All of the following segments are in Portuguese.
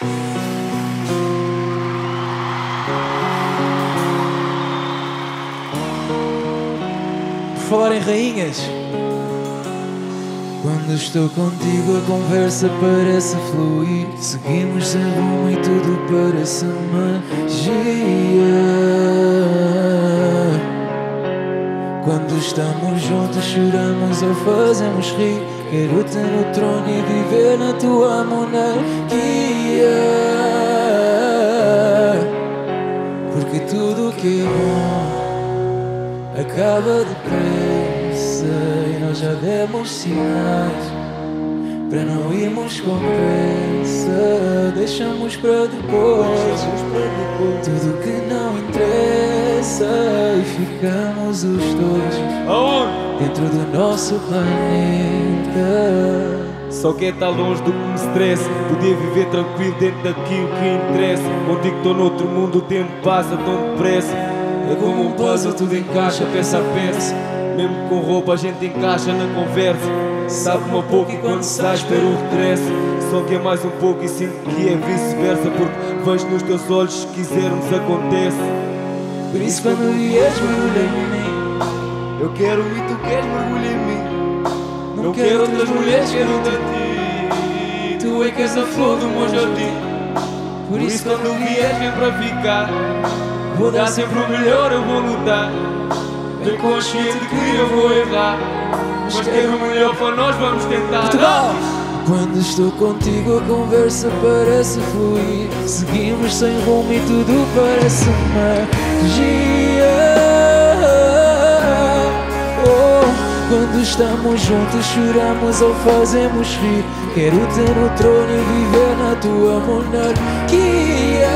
Por falar em rainhas. Quando estou contigo a conversa parece fluir Seguimos sem rumo e tudo parece magia Quando estamos juntos choramos ou fazemos rir Quero-te no trono e viver na tua monarquia Porque tudo que é bom acaba depressa E nós já demos sinais para não irmos com pressa Deixamos para depois Tudo que não interessa E ficamos os dois Aonde? Dentro do nosso planeta. Só quem está longe do que me estressa Podia viver tranquilo dentro daquilo que interessa. Contigo estou noutro mundo, o tempo passa tão depressa É como um puzzle, tudo encaixa peça a peça. Mesmo com roupa a gente encaixa na conversa. Sabe-me um pouco e quando sai espero o regresso. Só que é mais um pouco e sinto que é vice-versa Porque vejo nos teus olhos se quisermos acontece Por isso quando vieres mergulha em mim Eu quero e tu queres mergulhar em mim. Não Não quero quero outras mulheres, quero de ti. Tu é que és a flor do meu jardim. Por isso quando vieres vem para ficar. Vou dar sempre o melhor, eu vou lutar. Bem consciente que eu vou errar. Mas quero o melhor para nós, vamos tentar. Portugal! Quando estou contigo a conversa parece fluir. Seguimos sem rumo e tudo parece magia Quando estamos juntos choramos ou fazemos rir. Quero ter no trono e viver na tua monarquia.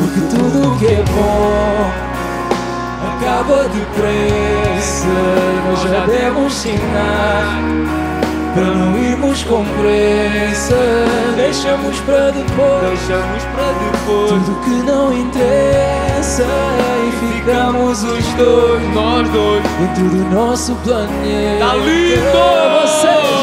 Porque tudo que é bom acaba depressa Nós já demos sinais Para não irmos com pressa Deixamos para depois. Deixamos para depois. Tudo que não interessa E ficamos os dois. Nós dois. Dentro do nosso planeta. Tá lindo! Vocês.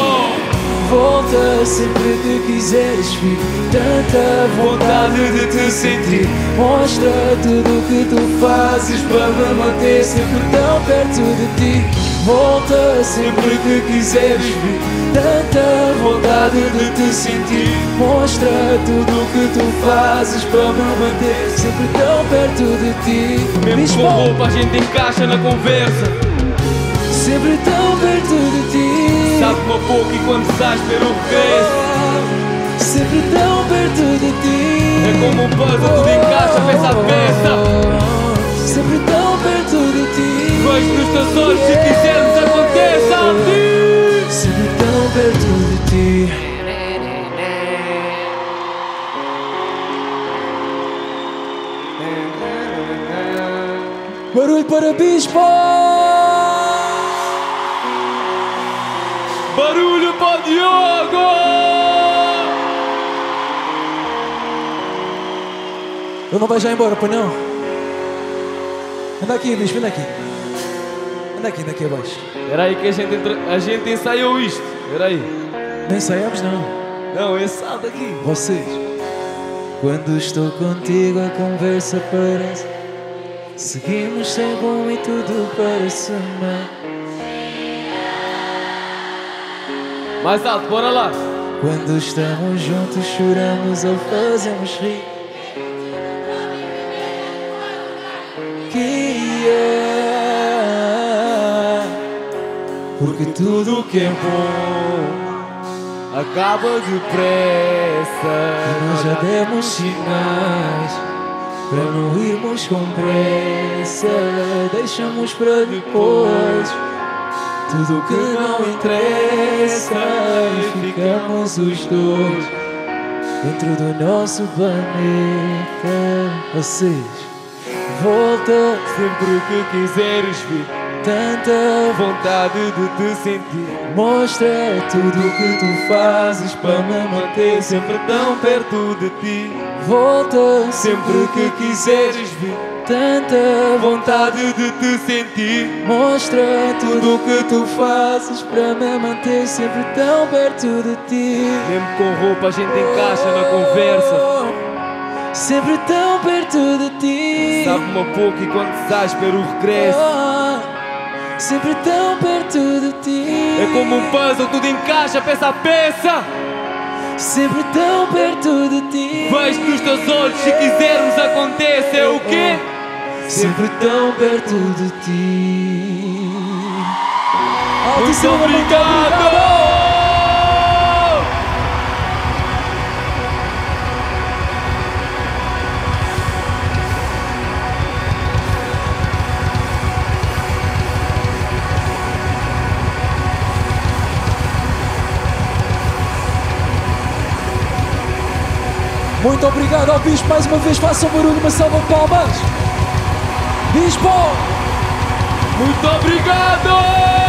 Volta sempre que quiseres vir Tanta vontade de te sentir. Mostra tudo o que tu fazes Para me manter sempre tão perto de ti Volta sempre que quiseres vir. Tanta vontade de te sentir. Mostra tudo o que tu fazes Para me manter sempre tão perto de ti. Mesmo Bispo, com roupa a gente encaixa na conversa. Sempre tão perto de ti. Sabe-me um pouco e quando sai espero o regresso Sempre tão perto de ti. É como um puzzle, tudo encaixa peça a peça. Sempre tão perto de Vejo nos teus olhos, se quisermos aconteça a ti Sempre tão perto de ti Barulho para Bispo! Barulho para Diogo! Ele não vai já embora, pois não? Anda aqui, Bispo, anda aqui. Anda aqui, anda aqui abaixo. Era aí que a gente, entra... a gente ensaiou isto. Era aí. Nem saímos, não. Não, esse sai daqui. Vocês. Quando estou contigo a conversa parece Seguimos sem rumo e tudo parece mal Mais alto, bora lá. Quando estamos juntos choramos ou fazemos rir Porque tudo que é bom Acaba depressa. Nós já demos sinais Para não irmos com pressa. Deixamos para depois Tudo que não interessa. E ficamos os dois Dentro do nosso planeta. Vocês Volta Sempre que quiseres vir, tanta vontade de te sentir. Mostra tudo o que tu fazes Para me manter sempre tão perto de ti. Volta Sempre que quiseres vir Tanta Vontade de te sentir Mostra tudo o que tu fazes para me manter sempre tão perto de ti. Mesmo com roupa a gente encaixa na conversa. Sempre tão perto de ti. Sabe-me a pouco e quando sais espero o regresso. Sempre tão perto de ti. É como um puzzle, tudo encaixa peça a peça. Sempre tão perto de ti. Vejo nos teus olhos, se quisermos acontece, é o quê? Sempre tão perto de ti. Muito obrigado! Muito obrigado ao Bispo mais uma vez. Façam barulho, uma salva de palmas. Bispo! Muito obrigado!